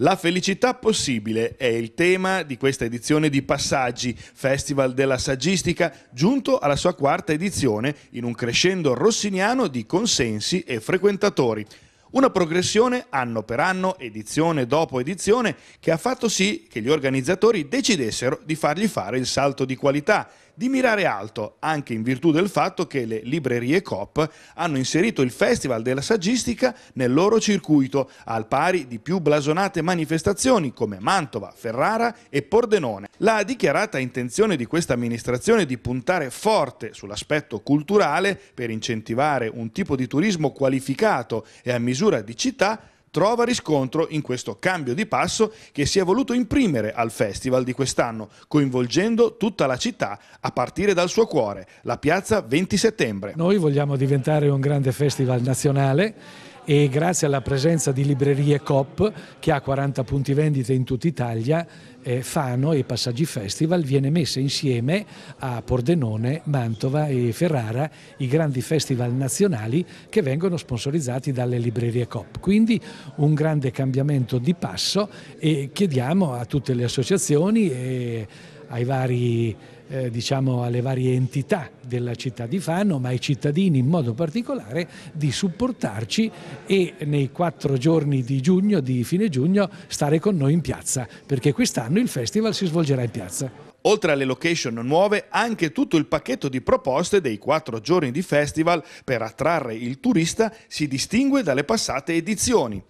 La felicità possibile è il tema di questa edizione di Passaggi, Festival della Saggistica, giunto alla sua quarta edizione in un crescendo rossiniano di consensi e frequentatori. Una progressione anno per anno, edizione dopo edizione, che ha fatto sì che gli organizzatori decidessero di fargli fare il salto di qualità di mirare alto, anche in virtù del fatto che le librerie Coop hanno inserito il Festival della Saggistica nel loro circuito, al pari di più blasonate manifestazioni come Mantova, Ferrara e Pordenone. La dichiarata intenzione di questa amministrazione di puntare forte sull'aspetto culturale per incentivare un tipo di turismo qualificato e a misura di città trova riscontro in questo cambio di passo che si è voluto imprimere al festival di quest'anno, coinvolgendo tutta la città a partire dal suo cuore, la piazza 20 settembre. Noi vogliamo diventare un grande festival nazionale e grazie alla presenza di librerie Coop che ha 40 punti vendita in tutta Italia, eh, Fano e Passaggi Festival viene messa insieme a Pordenone, Mantova e Ferrara i grandi festival nazionali che vengono sponsorizzati dalle librerie Coop. Quindi un grande cambiamento di passo e chiediamo a tutte le associazioni e vari eh, diciamo alle varie entità della città di Fano, ma ai cittadini in modo particolare, di supportarci e nei quattro giorni di giugno, di fine giugno, stare con noi in piazza, perché quest'anno il festival si svolgerà in piazza. Oltre alle location nuove, anche tutto il pacchetto di proposte dei quattro giorni di festival per attrarre il turista si distingue dalle passate edizioni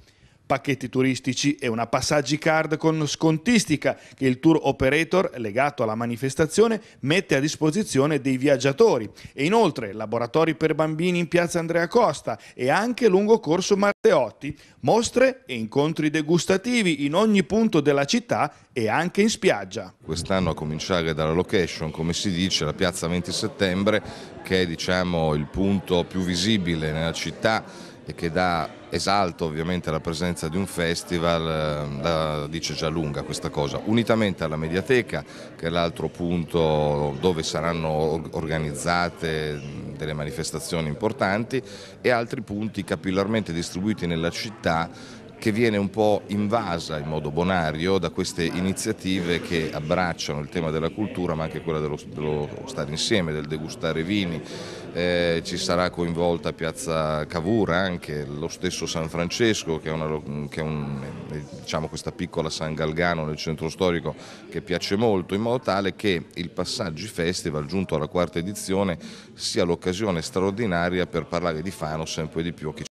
pacchetti turistici e una passaggi card con scontistica che il tour operator legato alla manifestazione mette a disposizione dei viaggiatori e inoltre laboratori per bambini in piazza Andrea Costa e anche lungo corso Matteotti, mostre e incontri degustativi in ogni punto della città e anche in spiaggia. Quest'anno a cominciare dalla location, come si dice, la piazza 20 settembre che è diciamo, il punto più visibile nella città e che dà esalto ovviamente la presenza di un festival, la dice già lunga questa cosa, unitamente alla Mediateca che è l'altro punto dove saranno organizzate delle manifestazioni importanti e altri punti capillarmente distribuiti nella città che viene un po' invasa in modo bonario da queste iniziative che abbracciano il tema della cultura ma anche quella dello, dello stare insieme, del degustare vini. Eh, ci sarà coinvolta Piazza Cavour anche, lo stesso San Francesco che è, una, che è un, diciamo questa piccola San Galgano nel centro storico che piace molto in modo tale che il Passaggi Festival giunto alla quarta edizione sia l'occasione straordinaria per parlare di Fano sempre di più